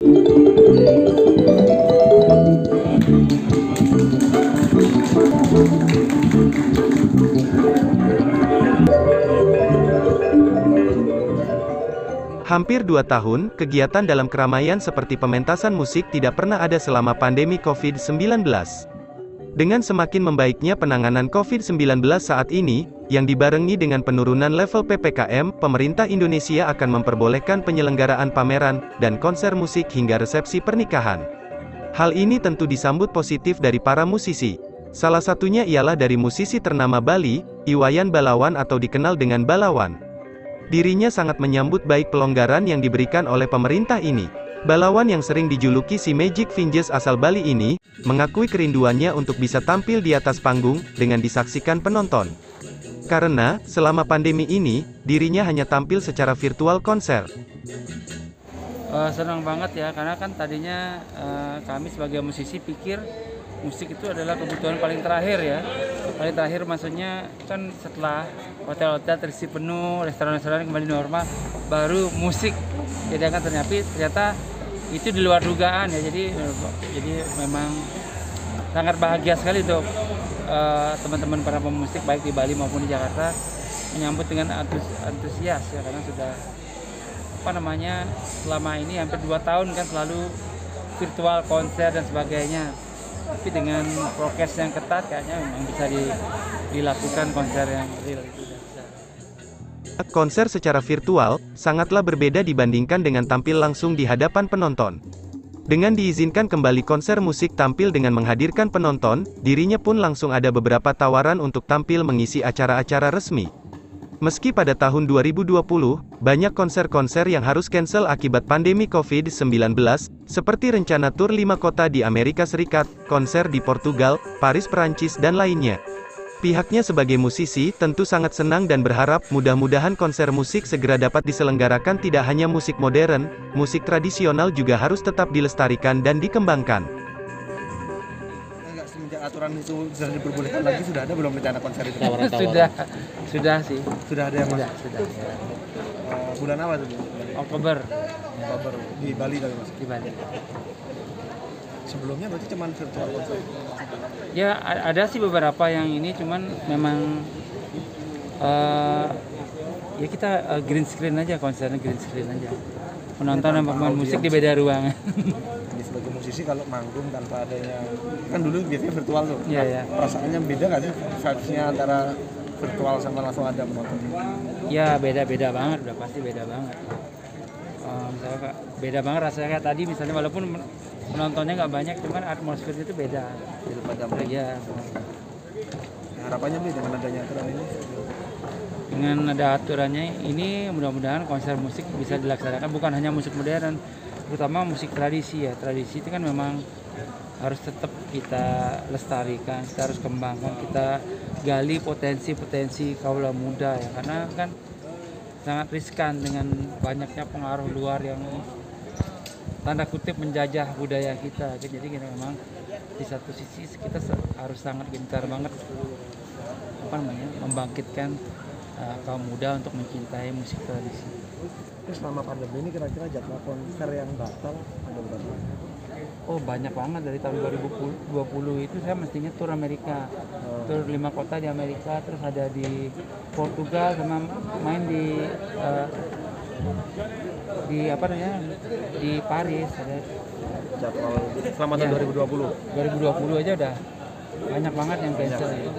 Hampir dua tahun, kegiatan dalam keramaian seperti pementasan musik tidak pernah ada selama pandemi COVID-19. Dengan semakin membaiknya penanganan COVID-19 saat ini, yang dibarengi dengan penurunan level PPKM, pemerintah Indonesia akan memperbolehkan penyelenggaraan pameran dan konser musik hingga resepsi pernikahan. Hal ini tentu disambut positif dari para musisi. Salah satunya ialah dari musisi ternama Bali, Iwayan Balawan atau dikenal dengan Balawan. Dirinya sangat menyambut baik pelonggaran yang diberikan oleh pemerintah ini. Balawan yang sering dijuluki si Magic Finges asal Bali ini, mengakui kerinduannya untuk bisa tampil di atas panggung, dengan disaksikan penonton. Karena, selama pandemi ini, dirinya hanya tampil secara virtual konser. Uh, senang banget ya, karena kan tadinya uh, kami sebagai musisi pikir musik itu adalah kebutuhan paling terakhir ya. Paling terakhir maksudnya kan setelah hotel-hotel terisi penuh, restoran-restoran kembali normal, baru musik. Jadi kan ternyata ternyata itu di luar dugaan ya. Jadi jadi memang sangat bahagia sekali untuk uh, teman-teman para pemusik baik di Bali maupun di Jakarta menyambut dengan antus antusias ya karena sudah apa namanya selama ini hampir dua tahun kan selalu virtual konser dan sebagainya tapi dengan prokes yang ketat kayaknya memang bisa di, dilakukan konser yang real itu. Konser secara virtual sangatlah berbeda dibandingkan dengan tampil langsung di hadapan penonton. Dengan diizinkan kembali konser musik tampil dengan menghadirkan penonton, dirinya pun langsung ada beberapa tawaran untuk tampil mengisi acara-acara resmi. Meski pada tahun 2020, banyak konser-konser yang harus cancel akibat pandemi COVID-19, seperti rencana tur lima kota di Amerika Serikat, konser di Portugal, Paris Perancis dan lainnya. Pihaknya sebagai musisi, tentu sangat senang dan berharap mudah-mudahan konser musik segera dapat diselenggarakan tidak hanya musik modern, musik tradisional juga harus tetap dilestarikan dan dikembangkan aturan itu sudah diperbolehkan lagi sudah ada belum rencana konser itu? sudah, sudah sih. Sudah ada yang sudah, masuk? Sudah, ya. uh, bulan apa tuh? Oktober. Oktober di Bali kali mas? Di Bali. Sebelumnya berarti cuma virtual konser? Ya ada sih beberapa yang ini cuman memang uh, ya kita uh, green screen aja konsernya green screen aja penonton dan pemain musik di beda ruangan musisi kalau manggung tanpa adanya kan dulu biasanya virtual tuh. Iya, iya. Perasaannya beda nggak sih vibes-nya antara virtual sama langsung ada penonton? ya beda beda banget udah pasti beda banget uh, misalnya kak beda banget rasanya kayak tadi misalnya walaupun penontonnya nggak banyak cuman atmosfernya itu beda Daripada ya harapannya nih dengan adanya aturan ini dengan ada aturannya ini mudah-mudahan konser musik bisa dilaksanakan bukan hanya musik modern terutama musik tradisi ya. Tradisi itu kan memang harus tetap kita lestarikan kita harus kembangkan kita gali potensi-potensi kaula muda ya. Karena kan sangat riskan dengan banyaknya pengaruh luar yang tanda kutip menjajah budaya kita. Jadi kita memang di satu sisi kita harus sangat gencar banget apa namanya membangkitkan uh, kaum muda untuk mencintai musik tradisi. Terus selama pandemi ini kira-kira jadwal konser yang batal ada berapa? Oh banyak banget dari tahun 2020 itu saya mestinya tur Amerika, oh. tur lima kota di Amerika, terus ada di Portugal sama main di uh, di apa namanya di Paris ada jadwal selama tahun ya, 2020 2020 aja udah banyak banget yang cancel ya.